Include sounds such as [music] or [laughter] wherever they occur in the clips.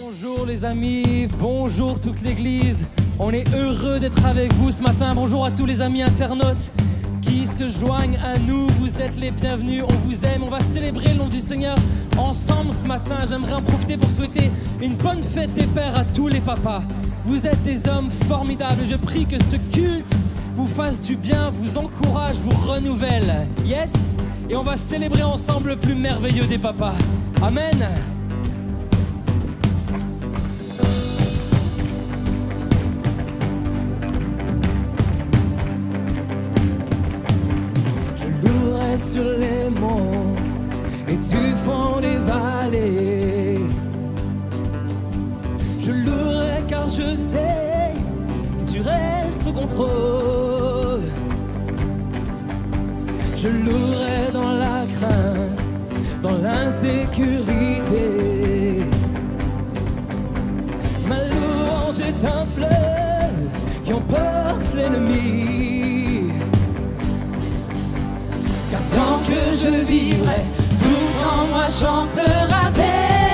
Bonjour les amis, bonjour toute l'église. On est heureux d'être avec vous ce matin. Bonjour à tous les amis internautes qui se joignent à nous. Vous êtes les bienvenus, on vous aime. On va célébrer le nom du Seigneur ensemble ce matin. J'aimerais en profiter pour souhaiter une bonne fête des pères à tous les papas. Vous êtes des hommes formidables. Je prie que ce culte vous fasse du bien, vous encourage, vous renouvelle. Yes? Et on va célébrer ensemble le plus merveilleux des papas. Amen. Sur les monts et du fond des vallées. Je louerai car je sais que tu restes au contrôle. Je louerai dans la crainte, dans l'insécurité. Ma louange est un fleuve qui emporte l'ennemi. Que je vivrai, tout en moi chantera béni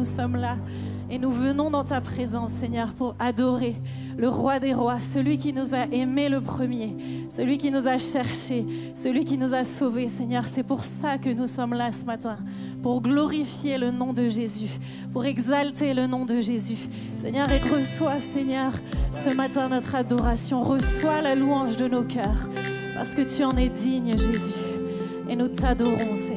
nous sommes là. Et nous venons dans ta présence, Seigneur, pour adorer le roi des rois, celui qui nous a aimés le premier, celui qui nous a cherchés, celui qui nous a sauvés, Seigneur. C'est pour ça que nous sommes là ce matin, pour glorifier le nom de Jésus, pour exalter le nom de Jésus. Seigneur, et reçois, Seigneur, ce matin notre adoration. Reçois la louange de nos cœurs, parce que tu en es digne, Jésus. Et nous t'adorons, Seigneur.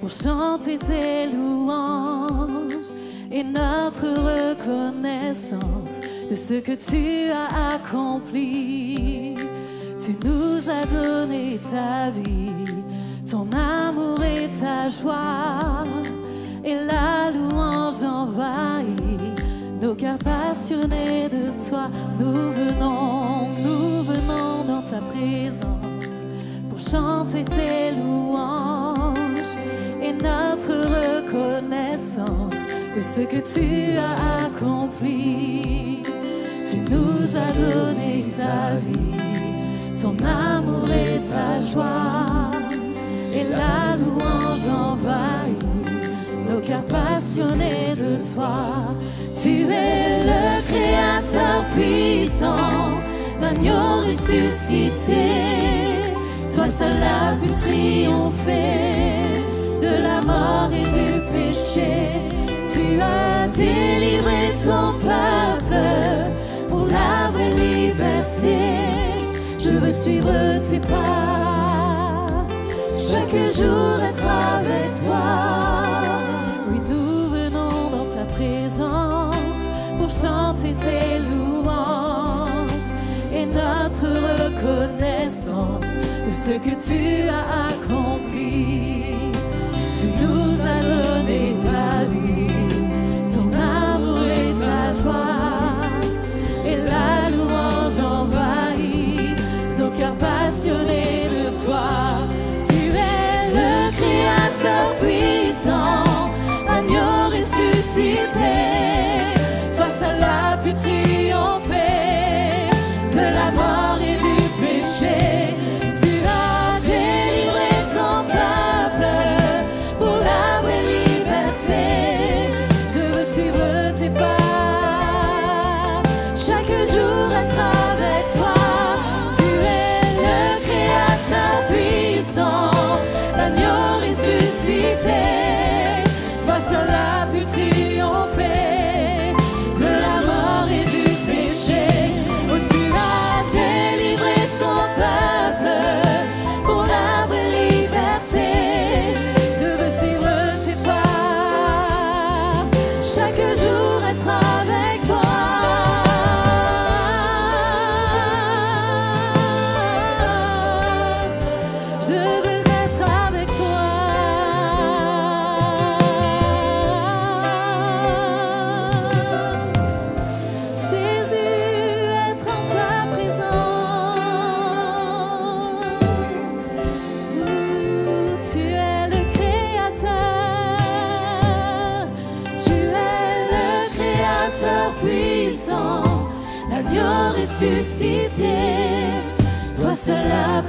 Pour chanter tes louanges et notre reconnaissance de ce que tu as accompli. Tu nous as donné ta vie, ton amour et ta joie, et la louange envahit nos cœurs passionnés de toi. Nous venons, nous venons dans ta présence chanter tes louanges et notre reconnaissance de ce que tu as accompli. Tu nous as donné ta vie, ton amour et ta joie, et la louange envahit nos cœurs passionnés de toi. Tu es le Créateur puissant, l'agneau ressuscité. Toi seul as pu triompher de la mort et du péché. Tu as délivré ton peuple pour la vraie liberté. Je veux suivre tes pas, chaque jour être avec toi. Ce que tu as accompli. Tu nous as donné ta vie, ton amour et ta joie, et la louange envahit nos cœurs passionnés de toi. Tu es le Créateur puissant, agneau ressuscité. Toi seul as pu triompher de la mort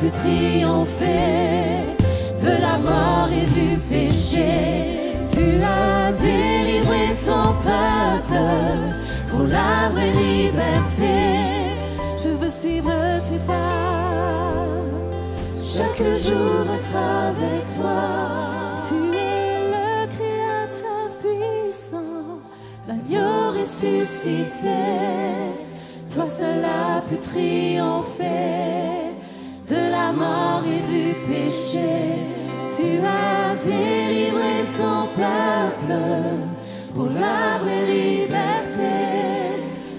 triompher de la mort et du péché. Tu as délivré ton peuple pour la vraie liberté. Je veux suivre tes pas, chaque jour être avec toi. Tu es le Créateur puissant, l'agneau ressuscité. Toi seul as pu triompher la mort et du péché. Tu as délivré ton peuple pour la vraie liberté.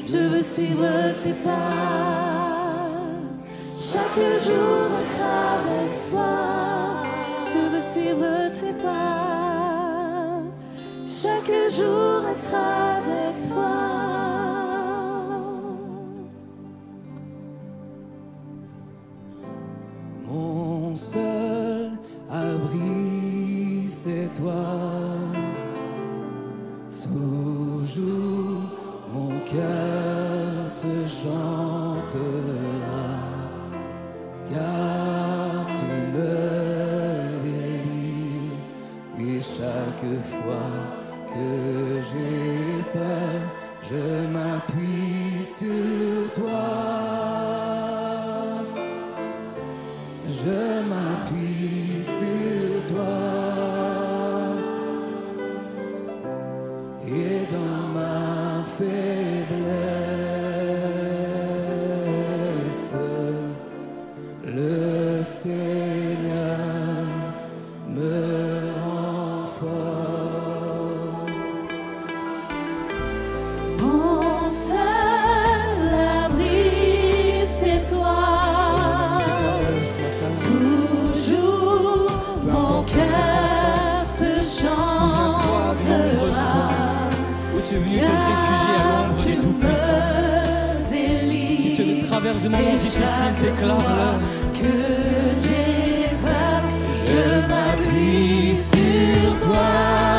Je veux suivre tes pas, chaque jour être avec toi. Je veux suivre tes pas, chaque jour être avec toi. tu es venu te réfugier à l'ombre du Tout-Puissant. Si tu traverses des moments difficiles, déclare-le. Que j'évade, je m'appuie sur toi.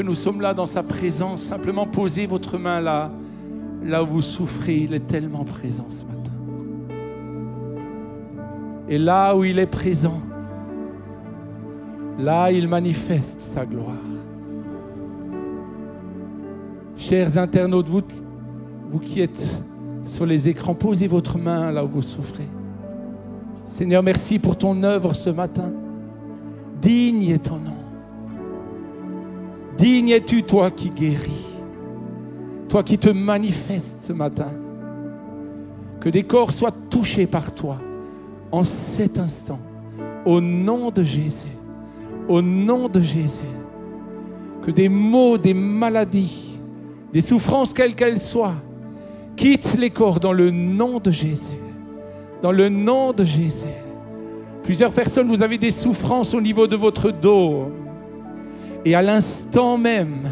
que nous sommes là dans sa présence. Simplement posez votre main là, là où vous souffrez. Il est tellement présent ce matin. Et là où il est présent, là il manifeste sa gloire. Chers internautes, vous qui êtes sur les écrans, posez votre main là où vous souffrez. Seigneur, merci pour ton œuvre ce matin. Digne est ton nom. Digne es-tu, toi qui guéris, toi qui te manifestes ce matin. Que des corps soient touchés par toi en cet instant, au nom de Jésus, au nom de Jésus. Que des maux, des maladies, des souffrances, quelles qu'elles soient, quittent les corps dans le nom de Jésus, dans le nom de Jésus. Plusieurs personnes, vous avez des souffrances au niveau de votre dos, et à l'instant même,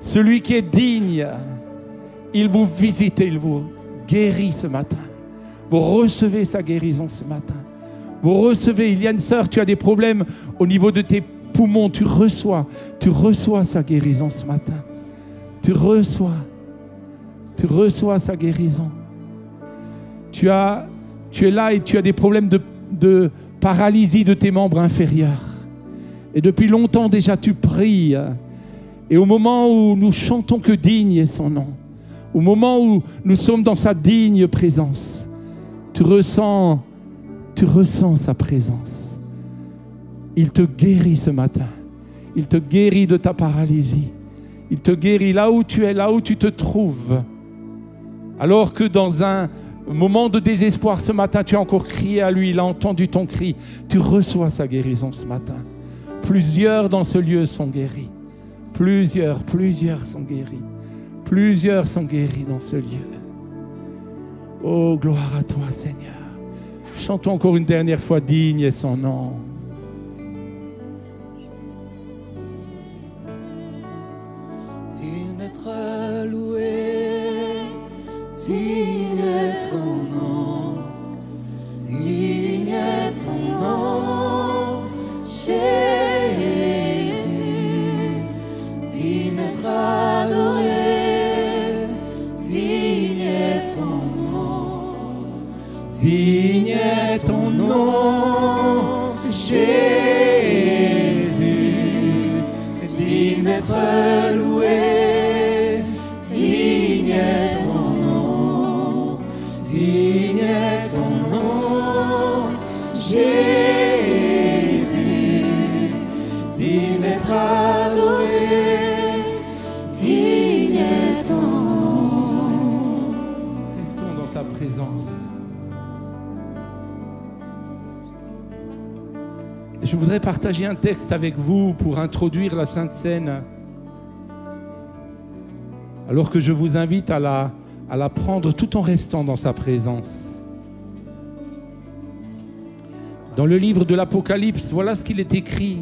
celui qui est digne, il vous visite et il vous guérit ce matin. Vous recevez sa guérison ce matin. Vous recevez, il y a une sœur, tu as des problèmes au niveau de tes poumons, tu reçois, tu reçois sa guérison ce matin. Tu reçois, tu reçois sa guérison. Tu, es là et tu as des problèmes de paralysie de tes membres inférieurs et depuis longtemps déjà, tu pries. Et au moment où nous chantons que digne est son nom, au moment où nous sommes dans sa digne présence, tu ressens, tu ressens sa présence. Il te guérit ce matin. Il te guérit de ta paralysie. Il te guérit là où tu es, là où tu te trouves. Alors que dans un moment de désespoir ce matin, tu as encore crié à lui, il a entendu ton cri. Tu reçois sa guérison ce matin. Plusieurs dans ce lieu sont guéris. Plusieurs, plusieurs sont guéris. Plusieurs sont guéris dans ce lieu. Oh, gloire à toi, Seigneur. Chantons encore une dernière fois, digne est son nom. Loué, digne son nom, voudrais partager un texte avec vous pour introduire la Sainte Seine. Alors que je vous invite à la, à la prendre tout en restant dans sa présence. Dans le livre de l'Apocalypse, voilà ce qu'il est écrit.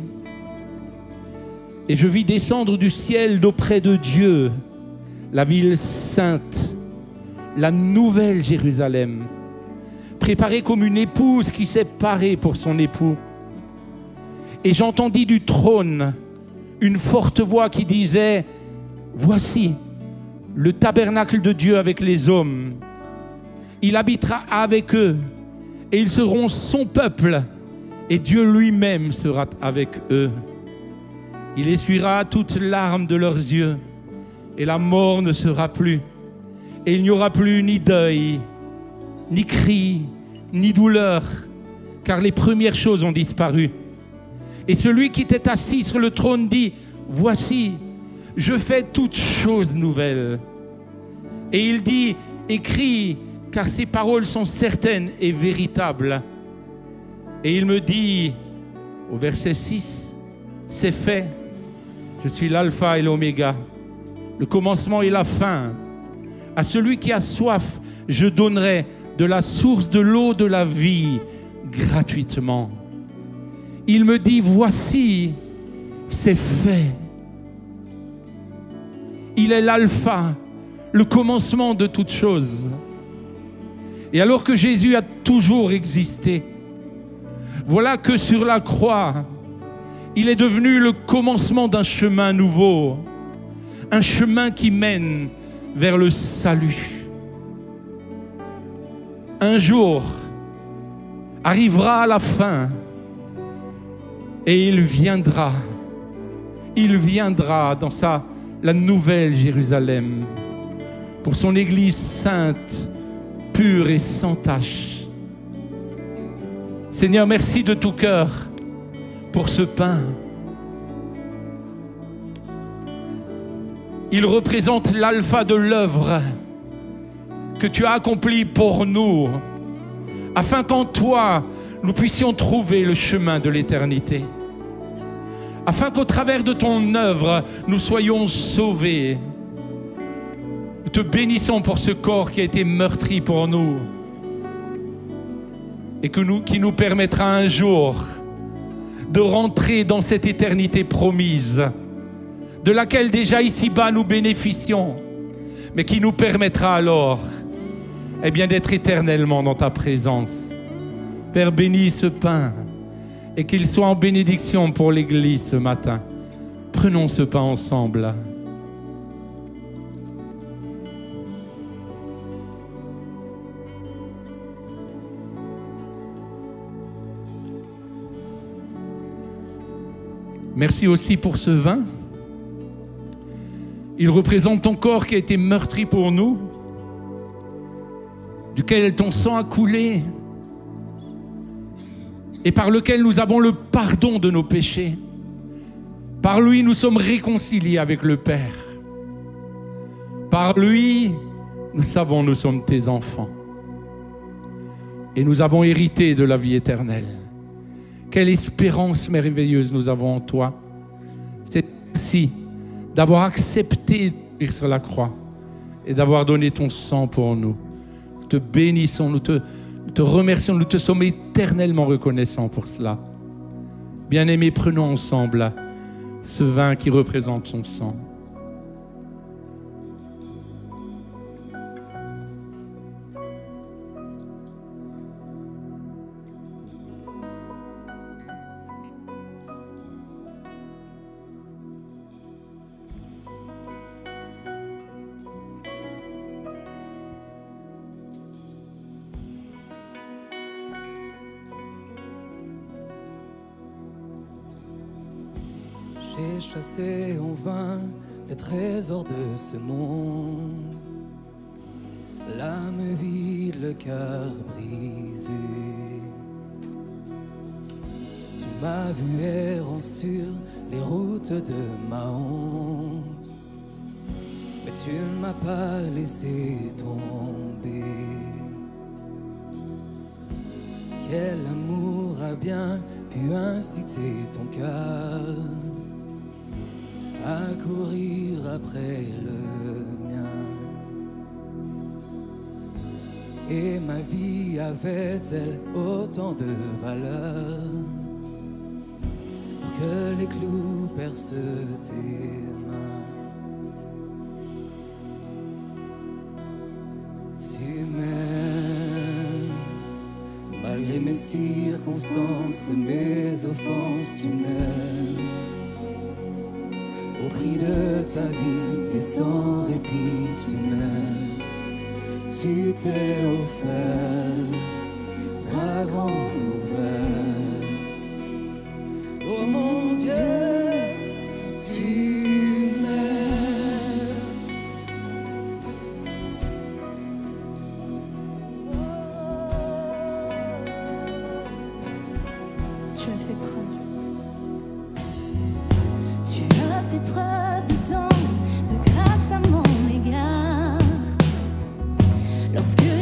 Et je vis descendre du ciel d'auprès de Dieu la ville sainte, la nouvelle Jérusalem, préparée comme une épouse qui s'est parée pour son époux. Et j'entendis du trône une forte voix qui disait, Voici le tabernacle de Dieu avec les hommes. Il habitera avec eux et ils seront son peuple et Dieu lui-même sera avec eux. Il essuiera toutes larmes de leurs yeux et la mort ne sera plus. Et il n'y aura plus ni deuil, ni cri, ni douleur, car les premières choses ont disparu. Et celui qui était assis sur le trône dit, Voici, je fais toutes choses nouvelles. Et il dit, Écris, car ces paroles sont certaines et véritables. Et il me dit, au verset 6, C'est fait, je suis l'alpha et l'oméga, le commencement et la fin. À celui qui a soif, je donnerai de la source de l'eau de la vie gratuitement. Il me dit, voici, c'est fait. Il est l'alpha, le commencement de toutes choses. Et alors que Jésus a toujours existé, voilà que sur la croix, il est devenu le commencement d'un chemin nouveau, un chemin qui mène vers le salut. Un jour arrivera la fin et il viendra, il viendra dans sa la nouvelle Jérusalem pour son église sainte, pure et sans tache. Seigneur, merci de tout cœur pour ce pain. Il représente l'alpha de l'œuvre que tu as accomplie pour nous, afin qu'en toi, nous puissions trouver le chemin de l'éternité. Afin qu'au travers de ton œuvre, nous soyons sauvés. Nous te bénissons pour ce corps qui a été meurtri pour nous et qui nous permettra un jour de rentrer dans cette éternité promise, de laquelle déjà ici-bas nous bénéficions, mais qui nous permettra alors bien d'être éternellement dans ta présence. Père, bénis ce pain et qu'il soit en bénédiction pour l'Église ce matin. Prenons ce pain ensemble. Merci aussi pour ce vin. Il représente ton corps qui a été meurtri pour nous, duquel ton sang a coulé et par lequel nous avons le pardon de nos péchés. Par lui, nous sommes réconciliés avec le Père. Par lui, nous savons, nous sommes tes enfants. Et nous avons hérité de la vie éternelle. Quelle espérance merveilleuse nous avons en toi. C'est aussi d'avoir accepté de mourir sur la croix et d'avoir donné ton sang pour nous. Te bénissons, nous te, te remercions, nous te sommes éternellement reconnaissants pour cela. Bien-aimés, prenons ensemble ce vin qui représente son sang. J'ai chassé en vain les trésors de ce monde. L'âme vide, le cœur brisé. Tu m'as vu errant sur les routes de ma honte. Mais tu ne m'as pas laissé tomber. Quel amour a bien pu inciter ton cœur à courir après le mien. Et ma vie avait-elle autant de valeur que les clous percent tes mains? Tu m'aimes. Malgré mes circonstances, mes offenses, tu m'aimes prix de ta vie et sans répit tu m'aimes. Tu t'es offert, Lorsque tu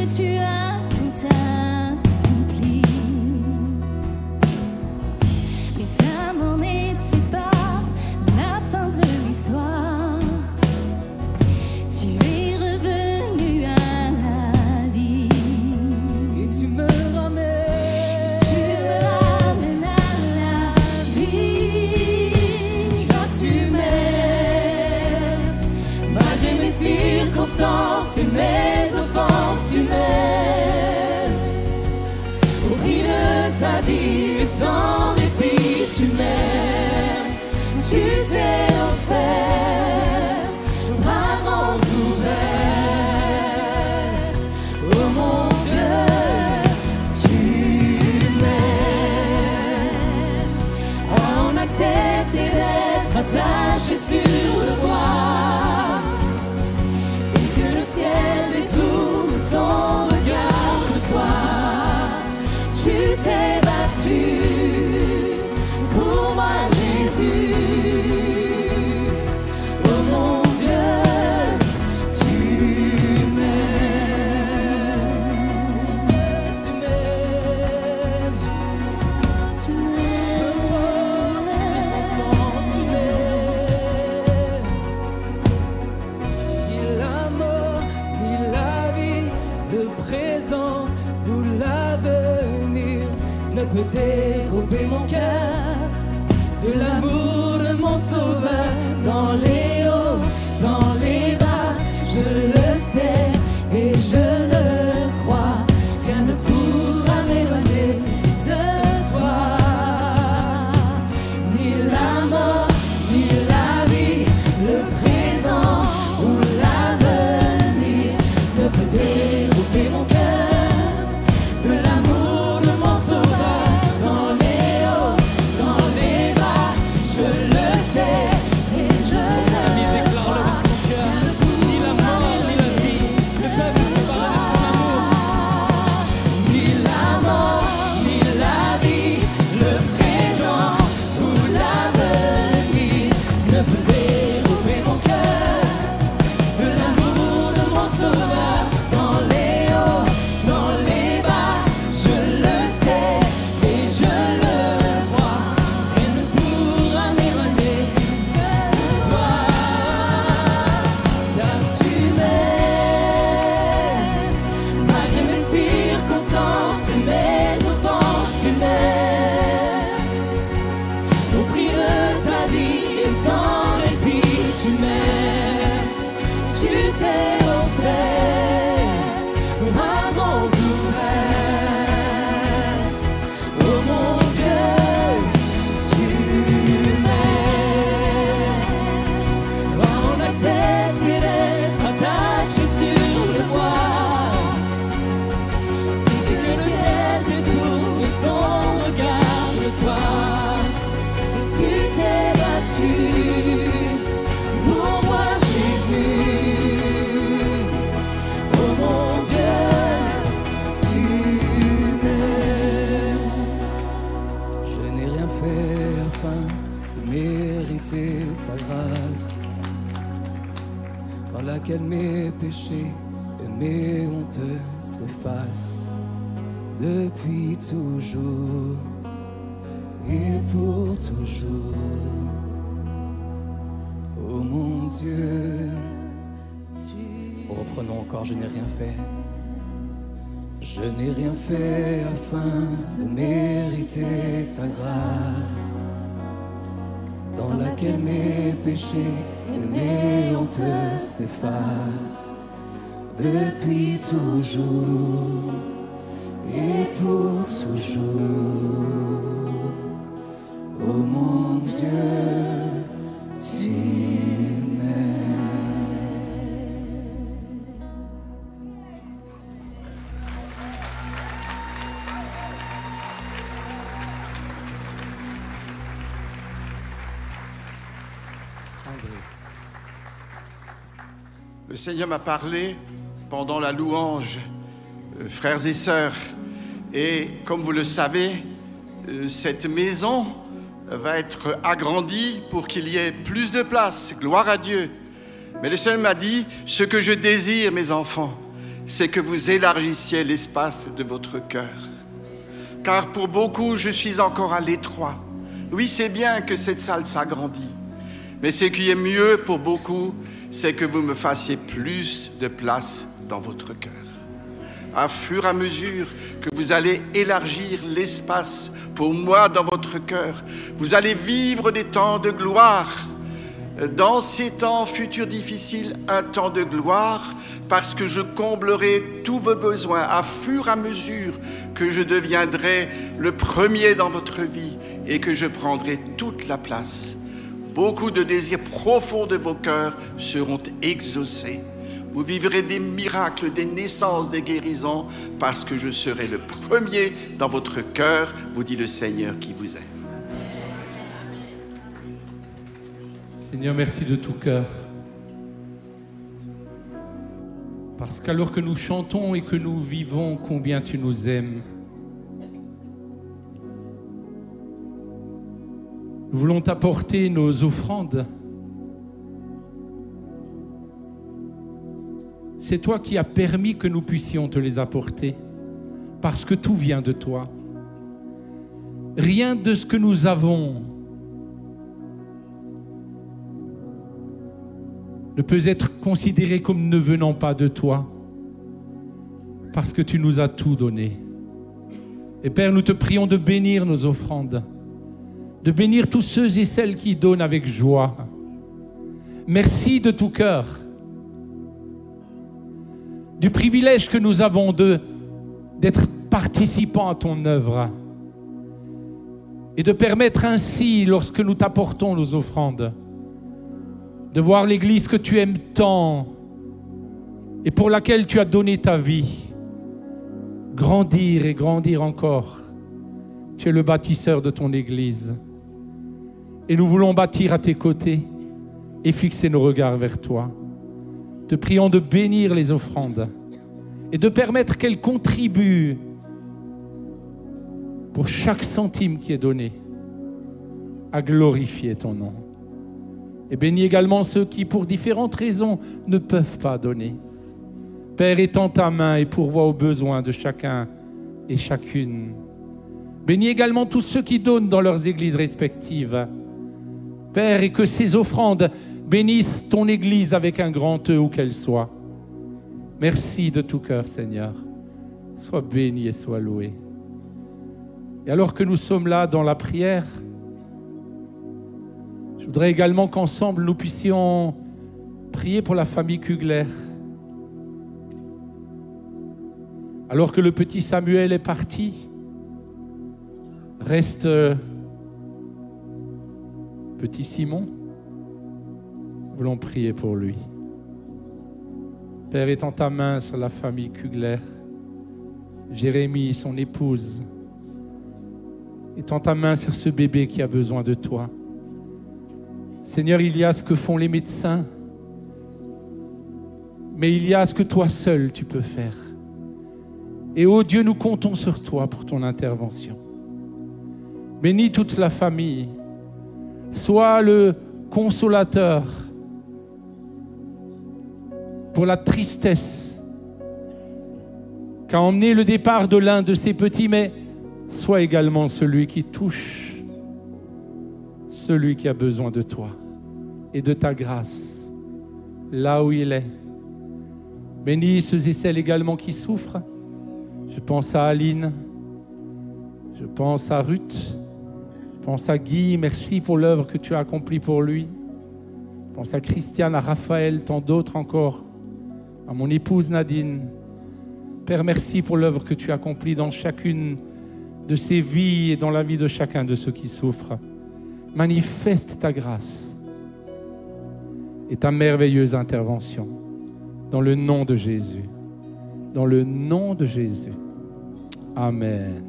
par laquelle mes péchés et mes hontes s'effacent depuis toujours et pour toujours. Oh mon Dieu, reprenons encore, je n'ai rien fait. Je n'ai rien fait afin de mériter ta grâce dans laquelle mes péchés et mes hontes s'effacent depuis toujours et pour toujours. Oh mon Dieu, tu Seigneur m'a parlé pendant la louange, euh, frères et sœurs. Et comme vous le savez, euh, cette maison va être agrandie pour qu'il y ait plus de place. Gloire à Dieu. Mais le Seigneur m'a dit, ce que je désire, mes enfants, c'est que vous élargissiez l'espace de votre cœur. Car pour beaucoup, je suis encore à l'étroit. Oui, c'est bien que cette salle s'agrandit. Mais ce qui est mieux pour beaucoup, c'est que vous me fassiez plus de place dans votre cœur. À fur et à mesure que vous allez élargir l'espace pour moi dans votre cœur, vous allez vivre des temps de gloire. Dans ces temps futurs difficiles, un temps de gloire, parce que je comblerai tous vos besoins à fur et à mesure que je deviendrai le premier dans votre vie et que je prendrai toute la place. Beaucoup de désirs profonds de vos cœurs seront exaucés. Vous vivrez des miracles, des naissances, des guérisons, parce que je serai le premier dans votre cœur, vous dit le Seigneur qui vous aime. Seigneur, merci de tout cœur. Parce qu'alors que nous chantons et que nous vivons combien tu nous aimes, nous voulons t'apporter nos offrandes. C'est toi qui as permis que nous puissions te les apporter, parce que tout vient de toi. Rien de ce que nous avons ne peut être considéré comme ne venant pas de toi, parce que tu nous as tout donné. Et Père, nous te prions de bénir nos offrandes, de bénir tous ceux et celles qui donnent avec joie. Merci de tout cœur du privilège que nous avons d'être participants à ton œuvre et de permettre ainsi, lorsque nous t'apportons nos offrandes, de voir l'Église que tu aimes tant et pour laquelle tu as donné ta vie, grandir et grandir encore. Tu es le bâtisseur de ton Église. Et nous voulons bâtir à tes côtés et fixer nos regards vers toi. Te prions de bénir les offrandes et de permettre qu'elles contribuent pour chaque centime qui est donné à glorifier ton nom. Et bénis également ceux qui, pour différentes raisons, ne peuvent pas donner. Père, étends ta main et pourvois aux besoins de chacun et chacune. Bénis également tous ceux qui donnent dans leurs églises respectives. Père, et que ces offrandes bénissent ton église avec un grand E où qu'elle soit. Merci de tout cœur, Seigneur. Sois béni et sois loué. Et alors que nous sommes là dans la prière, je voudrais également qu'ensemble nous puissions prier pour la famille Kugler. Alors que le petit Samuel est parti, reste euh, petit Simon. Voulons prier pour lui. Père, étends ta main sur la famille Kugler, Jérémie, son épouse. Étends ta main sur ce bébé qui a besoin de toi. Seigneur, il y a ce que font les médecins, mais il y a ce que toi seul tu peux faire. Et oh Dieu, nous comptons sur toi pour ton intervention. Bénis toute la famille. Sois le consolateur. pour la tristesse qu'a emmené le départ de l'un de ses petits, mais sois également celui qui touche celui qui a besoin de toi et de ta grâce là où il est. Bénis ceux et celles également qui souffrent. Je pense à Aline, je pense à Ruth, pense à Guy, merci pour l'œuvre que tu as accomplie pour lui. Pense à Christiane, à Raphaël, tant d'autres encore, à mon épouse Nadine. Père, merci pour l'œuvre que tu as accomplie dans chacune de ces vies et dans la vie de chacun de ceux qui souffrent. Manifeste ta grâce et ta merveilleuse intervention dans le nom de Jésus. Dans le nom de Jésus. Amen.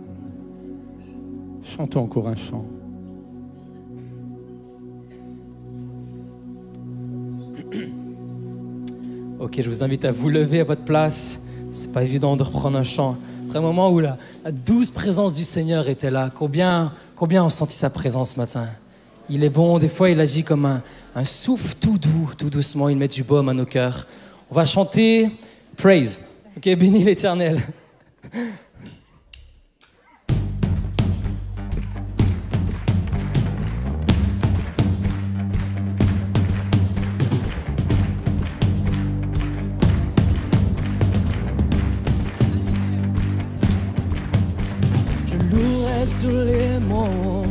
Chantons encore un chant. Ok, je vous invite à vous lever à votre place. C'est pas évident de reprendre un chant. Après un moment où la, la douce présence du Seigneur était là, combien, combien ont senti sa présence ce matin? Il est bon, des fois il agit comme un, un souffle tout doux, tout doucement, il met du baume à nos cœurs. On va chanter Praise. Ok, bénis l'Éternel. Louerai sur les monts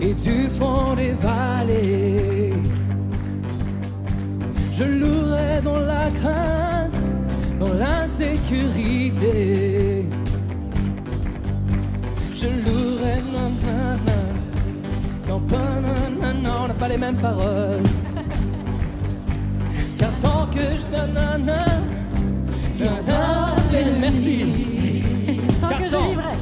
et du fond des vallées. Je louerai dans la crainte, dans l'insécurité. Je louerai, non, non, non, non, non, non, on n'a pas les mêmes paroles. [laughs] Car tant que je non, je donne, merci. [laughs] Tant Car que je tant- vivrai.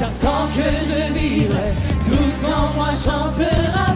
Car tant que je vivrai, tout en moi chantera